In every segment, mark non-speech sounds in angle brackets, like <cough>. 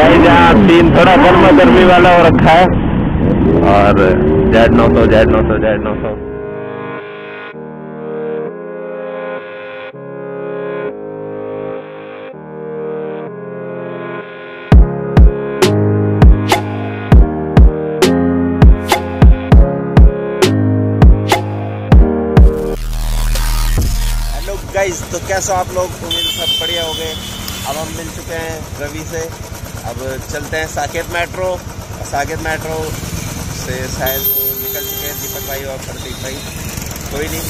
Guys यहाँ scene थोड़ा गर्मा गर्मी वाला हो रखा है। और जेड नौ सौ जेड नौ सौ जेड नौ सौ। तो कैसे हो आप लोग? उम्मीद सब बढ़िया हो गए अब हम मिल चुके हैं रवि से। अब चलते हैं साकेत मेट्रो। साकेत मेट्रो से शायद निकल चुके हैं दीपक भाई और प्रदीप भाई। कोई नहीं।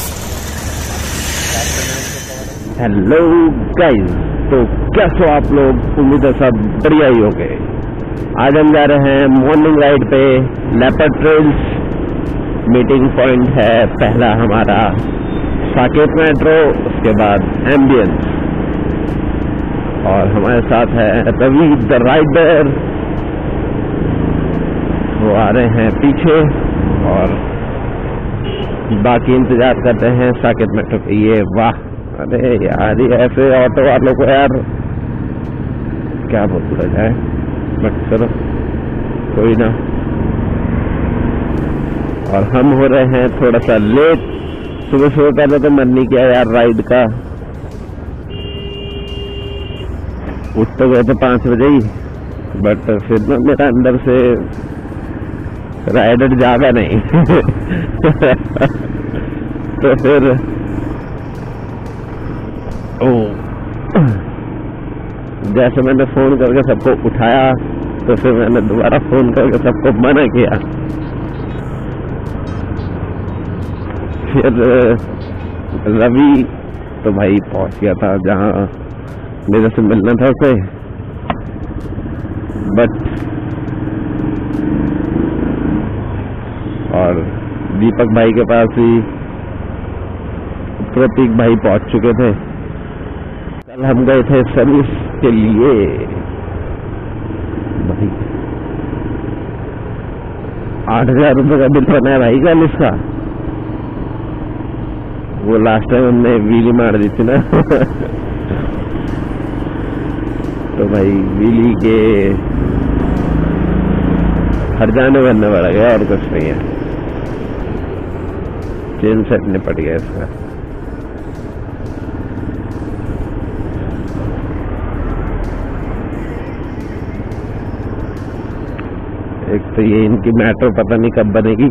हेलो गाइस तो कैसे हो आप लोग उम्मीद है सब बढ़िया ही हो गए आज हम जा रहे हैं मॉर्निंग राइड पे लेपर्ड ट्रेल्स मीटिंग पॉइंट है पहला हमारा साकेत मेट्रो, उसके बाद एम्बियंस और हमारे साथ है रवि द राइडर वो आ रहे हैं पीछे और बाकी इंतज़ार करते हैं साकेत मेट्रो के। ये वाह, अरे यार, ये ऐसे ऑटो वालों को यार क्या बोला जाए बट चलो कोई ना। और हम हो रहे हैं थोड़ा सा लेट। सुबह सुबह पहले तो मन नहीं किया यार राइड का। उठ तो गए थे पाँच बजे ही बट फिर ना मेरा अंदर से राइडर जागा नहीं। <laughs> तो फिर ओ, जैसे मैंने फ़ोन करके सबको उठाया तो फिर मैंने दोबारा फ़ोन करके सबको मना किया। फिर रवि तो भाई पहुँच गया था जहाँ मेरे से मिलना था उसे। बट और दीपक भाई के पास ही प्रतीक भाई पहुँच चुके थे। कल हम गए थे सर्विस के लिए। भाई आठ हज़ार रुपये का बिल बनाया भाई कल इसका। वो लास्ट टाइम हमने वीली मार दी थी ना। <laughs> तो भाई व्हीली के हर जाने बनने पड़ गया और कुछ नहीं है। चेन सेट निपट गया इसका। एक तो ये इनकी मेट्रो पता नहीं कब बनेगी।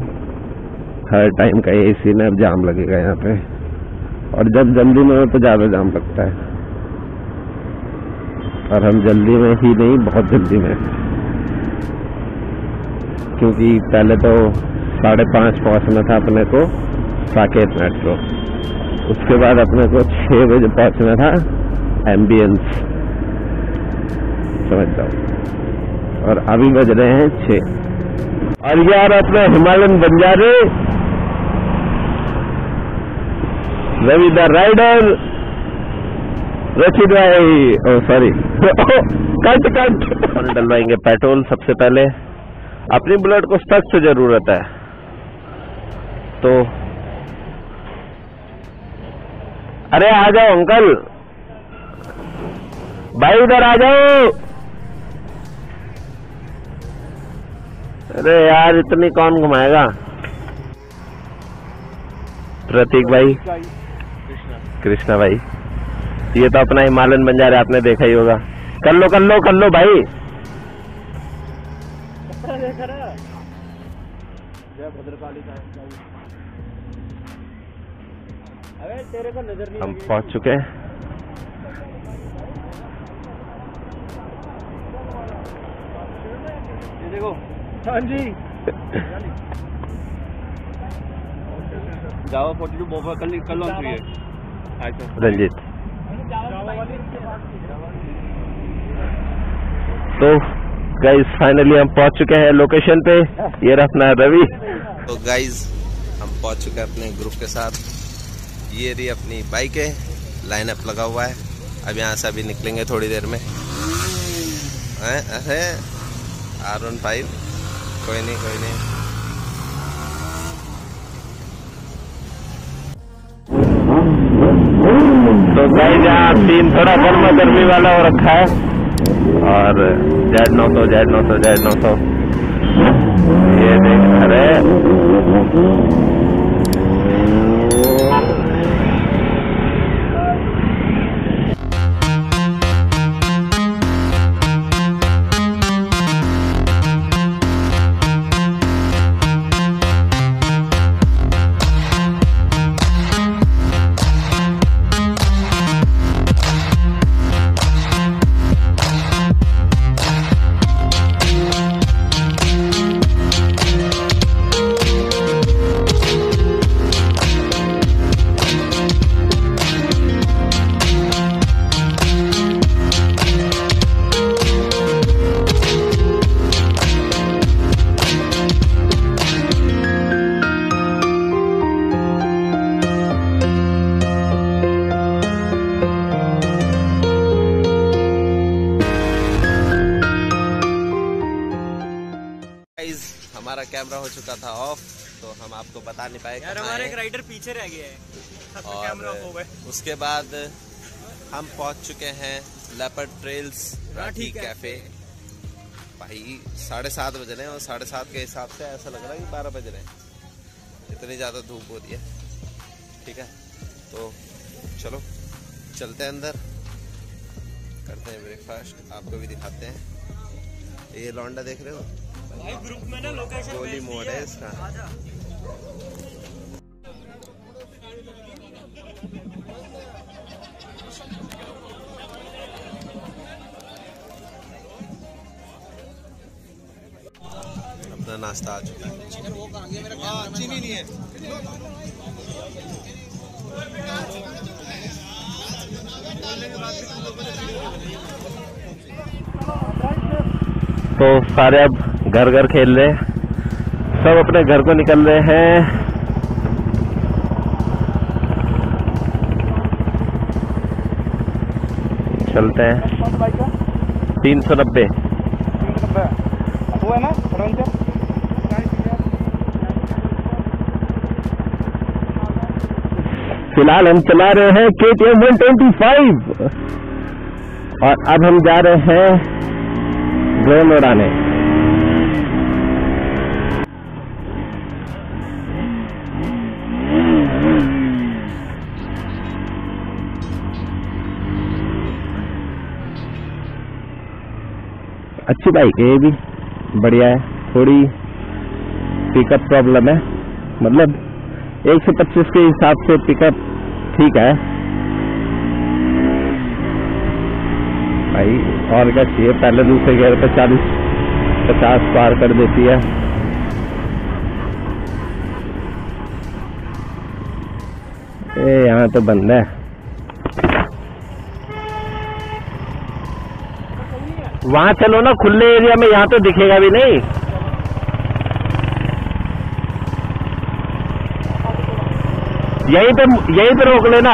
हर टाइम का ए सी है, अब जाम लगेगा यहाँ पे। और जब जल्दी में हो तो ज़्यादा जाम लगता है। और हम जल्दी में ही नहीं, बहुत जल्दी में। क्योंकि पहले तो साढ़े पाँच पहुँचना था अपने को साकेत मेट्रो। उसके बाद अपने को छः बजे पहुँचना था एम्बियंस समझ जाओ और अभी बज रहे हैं छः और यार, अपना Himalayan Banjare. Ravi the rider. Rachit भाई सॉरी कट कट। डलवाएँगे पेट्रोल सबसे पहले। अपनी बुलेट को सख्त ज़रूरत है। तो अरे आ जाओ अंकल। भाई उधर आ जाओ। अरे यार इतनी कौन घुमाएगा? प्रतीक भाई। कृष्णा भाई। ये तो अपना हिमालयन बंजारे आपने देखा ही होगा। कर लो कर लो कर लो भाई। हम पहुँच चुके हैं। देखो। हाँ जी। जावा फोर्टी टू कल कल लॉन्च हुई है रंजीत। तो गाइज़ फाइनली हम पहुँच चुके हैं लोकेशन पे। ये रखना अपना रवि। तो गाइज़ हम पहुँच चुके हैं अपने ग्रुप के साथ। ये रही अपनी बाइक है। लाइन अप लगा हुआ है। अब यहाँ से अभी निकलेंगे थोड़ी देर में। अरे आर वन फाइव कोई नहीं कोई नहीं। तो गाइज़ यहाँ सीन थोड़ा गर्मा गर्मी वाला हो रखा है। और जेड नौ सौ जेड नौ सौ जेड नौ सौ। ये देख अरे। हमारा कैमरा हो चुका था ऑफ़ तो हम आपको बता नहीं पाए यार हमारे एक राइडर पीछे रह गया है। और कैमरा ऑफ़ हो गए उसके बाद हम पहुँच चुके हैं लेपर्ड ट्रेल्स राठी कैफ़े भाई साढ़े सात बज रहे हैं और साढ़े सात के हिसाब से ऐसा लग रहा है कि बारह बज रहे हैं। इतनी ज़्यादा धूप हो रही है। ठीक है? तो चलो चलते हैं अंदर। करते हैं ब्रेकफास्ट आपको भी दिखाते हैं। ये लौंडा देख रहे हो? भाई ग्रुप में ना लोकेशन मोड़ है इसका अपना नाश्ता आ चुका है चीनी नहीं है। तो सारे अब घर घर खेल रहे हैं। सब अपने घर को निकल रहे हैं। चलते हैं। तीन सौ नब्बे। फ़िलहाल हम चला रहे हैं K T M one twenty five और अब हम जा रहे हैं ड्रोन उड़ाने। अच्छी बाइक है ये भी। बढ़िया है। थोड़ी पिकअप प्रॉब्लम है। मतलब 125 के हिसाब से पिकअप ठीक है। भाई, और क्या चाहिए? पहले दूसरे गेयर पे 40 50 पार कर देती है। ए, यहाँ तो बंद है। वहाँ चलो ना, खुले एरिया में यहाँ तो दिखेगा भी नहीं। यहीं पे यहीं पे रोक लेना।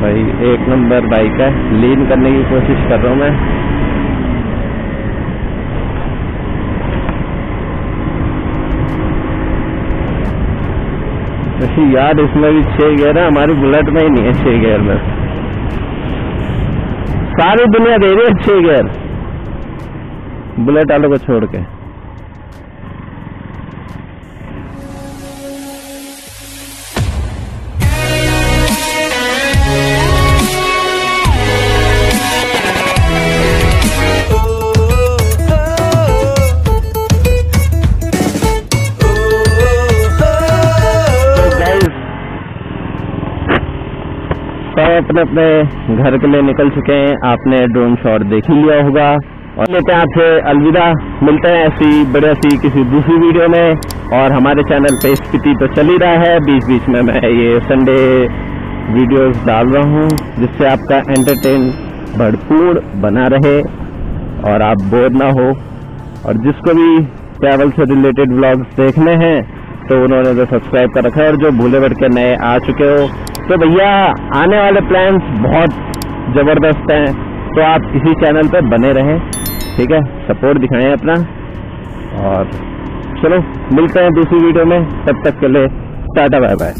भाई, एक नंबर बाइक है। लीन करने की कोशिश कर रहा हूँ मैं। यार, इसमें भी छह गियर है। हमारी बुलेट में ही नहीं है छह गियर में। सारी दुनिया दे रही है छह गियर बुलेट वालों को छोड़ के। अपने अपने घर के लिए निकल चुके हैं। आपने ड्रोन शॉट देख ही लिया होगा। और लेते हैं आपसे अलविदा। मिलते हैं ऐसी बढ़िया सी किसी दूसरी वीडियो में। और हमारे चैनल पे स्थिति तो चल ही रहा है। बीच बीच में मैं ये संडे वीडियोस डाल रहा हूँ, जिससे आपका एंटरटेन भरपूर बना रहे और आप बोर ना हो। और जिसको भी ट्रैवल से रिलेटेड व्लॉग्स देखने हैं तो उन्होंने तो सब्सक्राइब कर रखा है। और जो भूले भट के नए आ चुके हो तो भैया, आने वाले प्लान्स बहुत ज़बरदस्त हैं। तो आप इसी चैनल पर बने रहें, ठीक है? सपोर्ट दिखाएँ अपना। और चलो, मिलते हैं दूसरी वीडियो में। तब तक के लिए टाटा बाय बाय